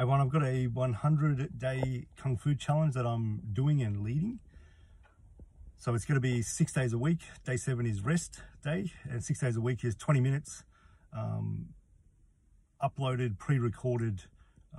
Everyone, I've got a 100 day Kung Fu challenge that I'm doing and leading. So it's going to be six days a week. Day seven is rest day, and six days a week is 20 minutes um, uploaded, pre recorded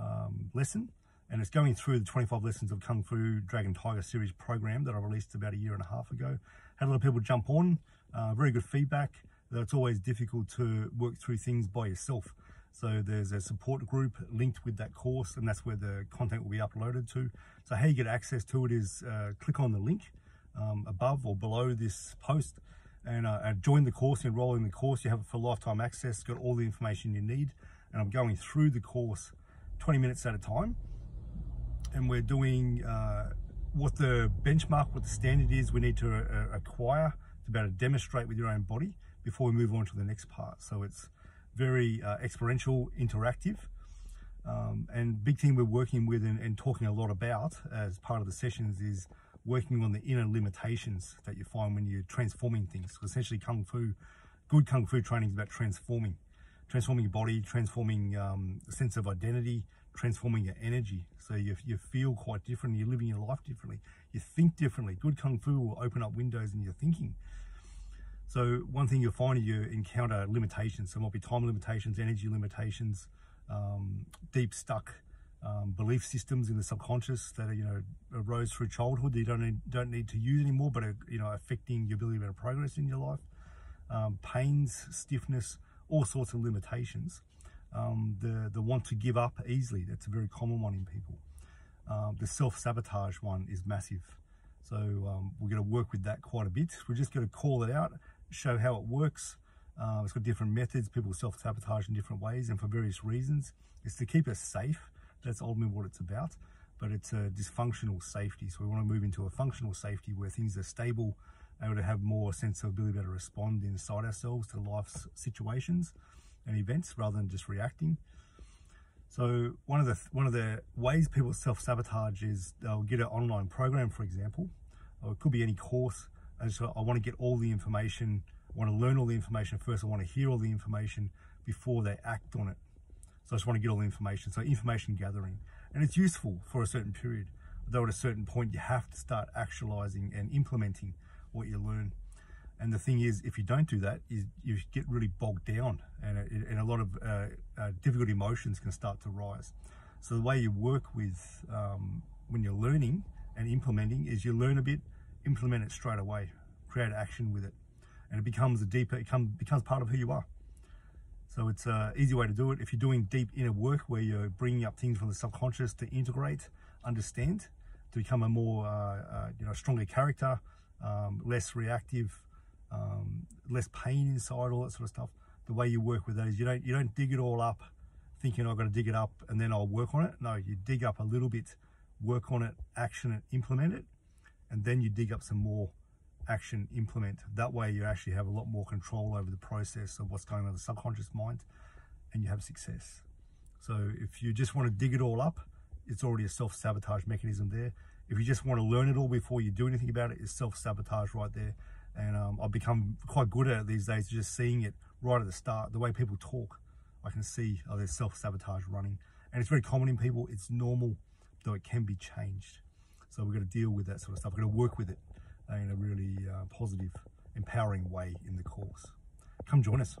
um, lesson. And it's going through the 25 lessons of Kung Fu Dragon Tiger series program that I released about a year and a half ago. Had a lot of people jump on, uh, very good feedback. That it's always difficult to work through things by yourself. So there's a support group linked with that course and that's where the content will be uploaded to. So how you get access to it is uh, click on the link um, above or below this post and uh, join the course, enroll in the course. You have it for lifetime access, got all the information you need. And I'm going through the course 20 minutes at a time. And we're doing uh, what the benchmark, what the standard is we need to uh, acquire to be able to demonstrate with your own body before we move on to the next part. So it's very uh, experiential, interactive. Um, and big thing we're working with and, and, talking a lot about as part of the sessions is working on the inner limitations that you find when you're transforming things. So essentially, kung fu, good kung fu training is about transforming, transforming your body, transforming um, a sense of identity, transforming your energy. So you, you feel quite different. You're living your life differently. You think differently. Good kung fu will open up windows in your thinking. So one thing you'll find you encounter limitations. So might be time limitations, energy limitations, um, deep stuck um, belief systems in the subconscious that are, you know arose through childhood that you don't need, don't need to use anymore, but are you know affecting your ability to progress in your life. Um, pains, stiffness, all sorts of limitations. Um, the the want to give up easily that's a very common one in people. Um, the self sabotage one is massive. So um, we're going to work with that quite a bit. We're just going to call it out show how it works. Uh, it's got different methods. People self-sabotage in different ways and for various reasons. It's to keep us safe. That's ultimately what it's about. But it's a dysfunctional safety. So we want to move into a functional safety where things are stable, able to have more sense of ability to respond inside ourselves to life's situations and events rather than just reacting. So one of the one of the ways people self-sabotage is they'll get an online program, for example, or it could be any course and so I want to get all the information. I want to learn all the information first. I want to hear all the information before they act on it. So I just want to get all the information. So information gathering. And it's useful for a certain period. Though at a certain point, you have to start actualizing and implementing what you learn. And the thing is, if you don't do that, is you get really bogged down and, and a lot of uh, uh, difficult emotions can start to rise. So the way you work with um, when you're learning and implementing is you learn a bit, implement it straight away, create action with it, and it becomes a deeper, it come, becomes part of who you are. So it's an easy way to do it. If you're doing deep inner work where you're bringing up things from the subconscious to integrate, understand, to become a more, uh, uh, you know, stronger character, um, less reactive, um, less pain inside, all that sort of stuff. The way you work with that is you don't you don't dig it all up, thinking I've going to dig it up and then I'll work on it. No, you dig up a little bit, work on it, action it, implement it, and then you dig up some more action implement. That way you actually have a lot more control over the process of what's going on in the subconscious mind and you have success. So if you just want to dig it all up it's already a self-sabotage mechanism there. If you just want to learn it all before you do anything about it it's self-sabotage right there. And um, I've become quite good at it these days just seeing it right at the start the way people talk. I can see oh, there's self-sabotage running. And it's very common in people. It's normal though it can be changed so we've got to deal with that sort of stuff. We've got to work with it in a really uh, positive, empowering way in the course. Come join us.